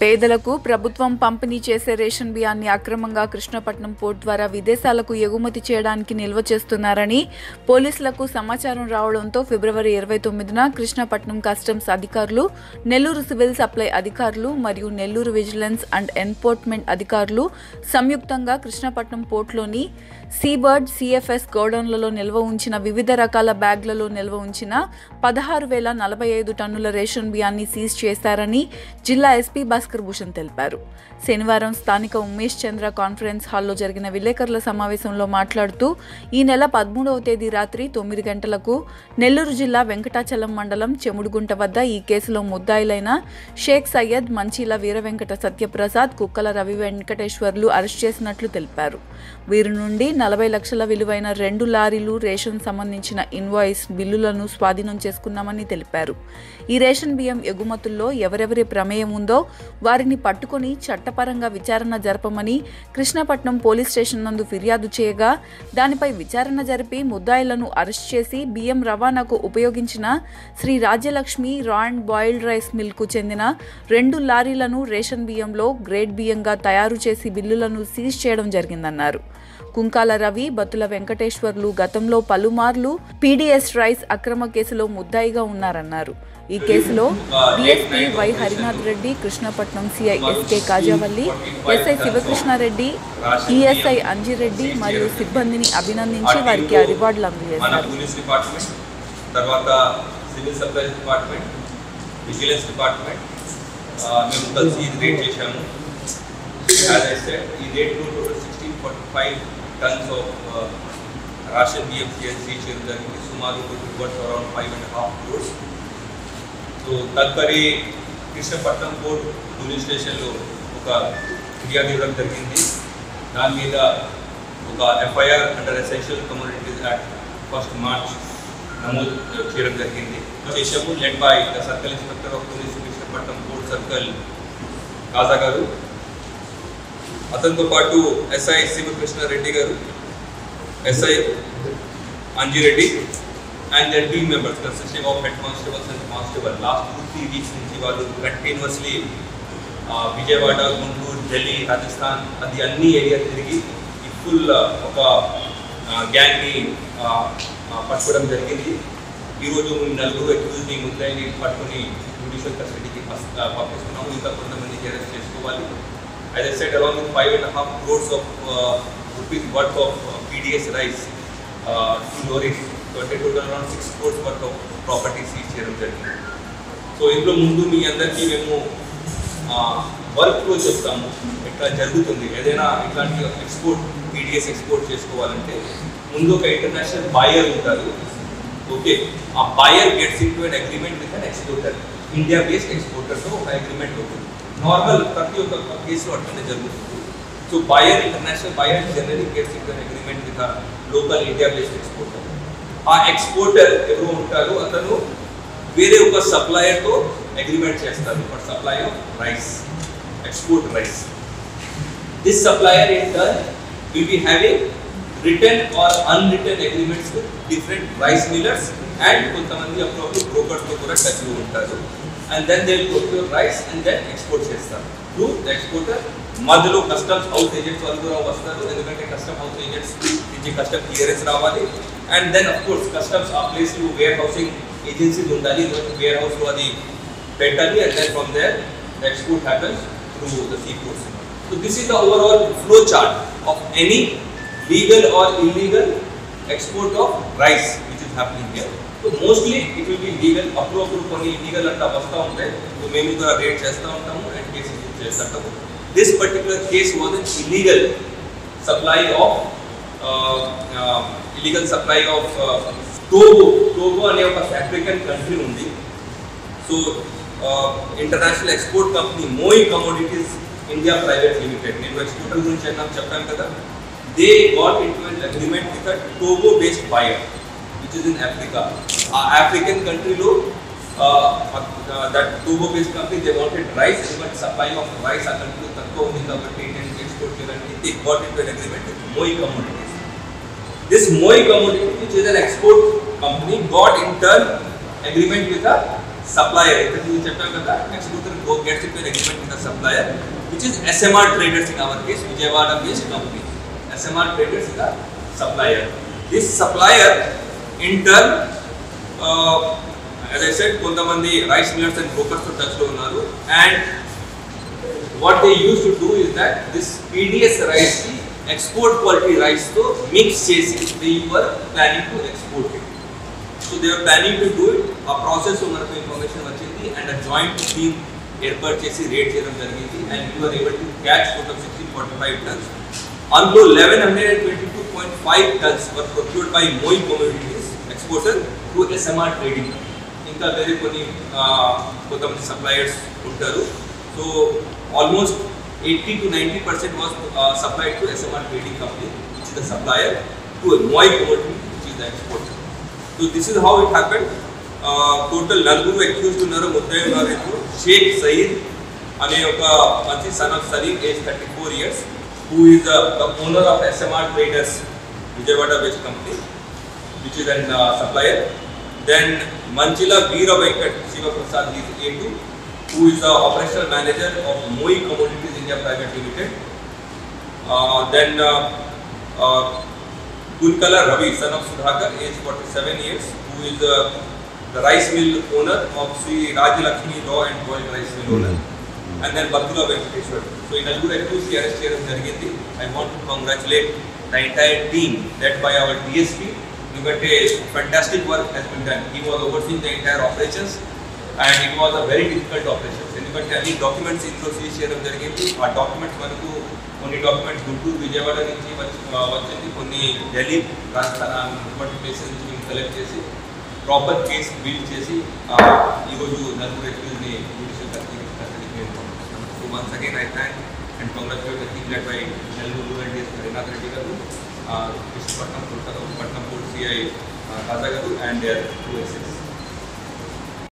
పేదలకు ప్రభుత్వం పంపిణీ చేసే రేషన్ బియ్యాన్ని అక్రమంగా కృష్ణపట్నం పోర్ట్ ద్వారా విదేశాలకు ఎగుమతి చేయడానికి నిల్వ చేస్తున్నారని పోలీసులకు సమాచారం రావడంతో ఫిబ్రవరి ఇరవై తొమ్మిదిన కృష్ణపట్నం కస్టమ్స్ అధికారులు నెల్లూరు సివిల్ సప్లై అధికారులు మరియు నెల్లూరు విజిలెన్స్ అండ్ ఎన్ఫోర్స్మెంట్ అధికారులు సంయుక్తంగా కృష్ణపట్నం పోర్ట్లోని సీబర్డ్ సిఎఫ్ఎస్ గోడౌన్లలో నిల్వ ఉంచిన వివిధ రకాల బ్యాగ్లలో నిల్వ ఉంచిన పదహారు వేల నలభై ఐదు టన్నుల రేషన్ బియ్యాన్ని సీజ్ చేశారని జిల్లా ఎస్పీ భాస్కర్ భూషణ్ తెలిపారు. శనివారం స్థానిక ఉమేష్ చంద్ర కాన్ఫరెన్స్ హాల్లో జరిగిన విలేకరుల సమావేశంలో మాట్లాడుతూ ఈ నెల పదమూడవ తేదీ రాత్రి తొమ్మిది గంటలకు నెల్లూరు జిల్లా వెంకటాచలం మండలం చెముడుగుంట వద్ద ఈ కేసులో ముద్దాయిలైన షేక్ సయ్యద్ మంచీల వీర వెంకట సత్యప్రసాద్ కుక్కల రవి వెంకటేశ్వర్లు అరెస్ట్ చేసినట్లు తెలిపారు. వీరి నుండి నలభై లక్షల విలువైన రెండు లారీలు రేషన్ సంబంధించిన ఇన్వాయిస్ బిల్లులను స్వాధీనం చేసుకున్నామని తెలిపారు. ఈ రేషన్ బియ్యం ఎగుమతుల్లో ఎవరెవరి ప్రమేయం ఉందో వారిని పట్టుకొని చట్టపరంగా విచారణ జరపమని కృష్ణపట్నం పోలీస్ స్టేషన్ నందు ఫిర్యాదు చేయగా దానిపై విచారణ జరిపి ముద్దాయిలను అరెస్ట్ చేసి బియ్యం రవాణాకు ఉపయోగించిన శ్రీ రాజ్యలక్ష్మి రా అండ్ బాయిల్డ్ రైస్ మిల్కు చెందిన రెండు లారీలను రేషన్ బియ్యంలో గ్రేడ్ బియ్యంగా తయారు చేసి బిల్లులను సీజ్ చేయడం జరిగిందన్నారు. కుంకాల రవి బతుల వెంకటేశ్వర్లు గతంలో పలుమార్లు పీడీఎస్ రైస్ అక్రమ కేసులో ముద్దాయిగా ఉన్నారన్నారు. ఈ కేసులో DSP Y Harinath Reddy Krishnapatnam CI SK Kajavalli SI Shivakrishna Reddy ESI Anji Reddy మరియు సిబ్బందిని అభినందించి వారికి ఆ రివార్డులు మన అందజేశారు పోలీస్ డిపార్ట్మెంట్ తర్వాత civil supplies department vigilance department ఆ, మేము కలిసి ఇది రేట్ చేశాము యాజ్ ఐ సెడ్ ఈ raid total sixteen forty five tons of ration బియ్యం సీజ్ చేయడం జరిగింది సుమారు worth around five and half crores so తదుపరి కృష్ణపట్నం కోర్ట్ పోలీస్ స్టేషన్లో ఒక ఫిర్యాదు ఇవ్వడం జరిగింది. దాని మీద ఒక FIR under essential commodities act first March నమోదు చేయడం జరిగింది. చేసాము led by the circle inspector of police Visakhapatnam court circle Kaja గారు. అతనితో పాటు ఎస్ఐ శివకృష్ణారెడ్డి గారు SI Anjireddy and their team members consisting of head constables and constable last two three weeks నుంచి వాళ్ళు కంటిన్యూస్లీ విజయవాడ గుంటూరు ఢిల్లీ రాజస్థాన్ అది అన్ని ఏరియా తిరిగి ఈ ఫుల్ ఒక గ్యాంగ్ని పట్టుకోవడం జరిగింది. ఈరోజు నలుగురు ఎక్స్క్యూజ్ని ముద్దాయిని పట్టుకుని జ్యుడిషియల్ కస్టడీకి పంపిస్తున్నాము ఇంకా కొంతమంది అరెస్ట్ చేసుకోవాలి. అదే side along with five and half crores of rupees worth of PDS rice two lorries to total around six crores worth of property seize చేయడం జరిగింది. సో ఇందులో ముందు మీ అందరికీ మేము వర్క్లో చెప్తాము ఎట్లా జరుగుతుంది ఏదైనా ఇట్లాంటి ఎక్స్పోర్ట్ పీడిఎస్ ఎక్స్పోర్ట్ చేసుకోవాలంటే ముందు ఒక ఇంటర్నేషనల్ బాయర్ ఉంటారు okay uh buyer gets into an agreement with an exporter India based ఎక్స్పోర్టర్తో ఒక అగ్రిమెంట్ ఉంటుంది నార్మల్ ప్రతి ఒక్క కేసులో అట్లనే జరుగుతుంది so buyer international buyer generally gets into an agreement with local India based exporter uh exporter ఎవరు ఉంటారు అతను వేరే ఒక సప్లయర్తో అగ్రిమెంట్ చేస్తారు for supply of rice export rice this supplier in turn will be having written or unwritten agreements with different rice millers and కొంతమంది అప్పుడప్పుడు బ్రోకర్స్తో కూడా టచ్లో ఉంటారు and then they will procure rice and then export చేస్తారు through the exporter మధ్యలో customs house agents వాళ్ళు కూడా వస్తారు ఎందుకంటే కస్టమ్ హౌస్ ఏజెంట్స్ నుంచి కస్టమ్ క్లియరెన్స్ రావాలి and then of course customs uh place where housing agencies ఉండాలి వేర్ హౌస్లో అది పెట్టాలి and then from there the export happens through the sea ports so this is the overall flow chart of any legal or illegal export of rice which is happening here. So mostly it will be legal. అప్పుడు అప్పుడు కొన్ని illegal అట్లా వస్తూ ఉంటాయి so మేము కూడా rate చేస్తూ ఉంటాము అండ్ కేసెస్ చేస్తుంటాము this particular case was an illegal supply of illegal supply of Togo Togo అనే ఒక ఆఫ్రికన్ కంట్రీ ఉంది so international export company Moi commodities India private limited నేను ఎక్స్పోర్టర్ గురించి అన్నాను చెప్పాను కదా they got into an agreement with a Togo based buyer which is in Africa uh African కంట్రీలో that Togo based company they wanted rice but supply of rice uh కంట్రీలో తక్కువ ఉంది కాబట్టి ఇండియన్ ఎక్స్పోర్ట్ చేయడానికి they got into an agreement with Moi commodities This Moi Commodity, which is an export company, got in turn agreement with a supplier ఇక్కడ నేను చెప్పాను కదా exporter go gets it agreement with the supplier which is SMR traders in our case Vijayawada based company SMR traders is the supplier this supplier in turn as I said కొంతమంది rice millers and brokers తో touch లో ఉన్నారు and what they used to do is that this PDS rice కి export quality rice తో mix చేసి they were planning to export it. So they were planning to do it. ఆ process మనకు information వచ్చింది and ఆ joint team ఏర్పాటు చేసి rate చేయడం జరిగింది and you are able to catch total sixteen forty five tons అందులో eleven hundred and twenty two point five tons were procured by Moi communities exporter to SMR trading ఇంకా వేరే కొన్ని ఆ, కొంతమంది సప్లయర్స్ ఉంటారు so almost eighty to ninety percent was supplied to SMR trading company which is the supplier to Moi commodity which is the exporter So this is how it happen total నలుగురు accused ఉన్నారు ముద్దాయి ఉన్నారు ఇప్పుడు షేక్ సయీద్ అనే ఒక మంచి son of Saleem age thirty four years who is the owner of SMR traders Vijayawada based company which is an uh, supplier. Then Manchila Veera Venkat Shiva Prasad, he is A2, who is the operational manager of Moi Commodities India Private Kunkala Ravi, son of Sudhakar, age 47 years, who is uh, the rice mill owner of Sri Rajalakshmi Law and Boiled Rice Mill owner. Mm -hmm. And then Bhaktula Venkateshwar. So in Algura accused arrest here in Nargindi. I want to congratulate the entire team led by our DSP. You got a fantastic work has been done. He was overseeing the entire operations and it was a very difficult operation. ఎందుకంటే అన్ని documents ఇంట్లో seize చేయడం జరిగింది. ఆ documents మనకు కొన్ని documents Guntur Vijayawada నుంచి వచ్చింది. కొన్ని ఢిల్లీ రాజస్థాన్ ఇటువంటి ప్లేసెస్ నుంచి మేము సెలెక్ట్ చేసి ప్రాపర్ కేస్ బిల్డ్ చేసి ఈరోజు నలుగురు ఎక్యూజ్ని జ్యుడిషియల్ కస్టడీకి మేము పంపిస్తున్నాం. So once again I thank and congratulate team by Nellore and Harinath Reddy గారు విశాఖపట్నం కోల్కతా పట్నం పోర్ట్ సిఐ తాజా గారు అండ్ టూ ఎస్ఎస్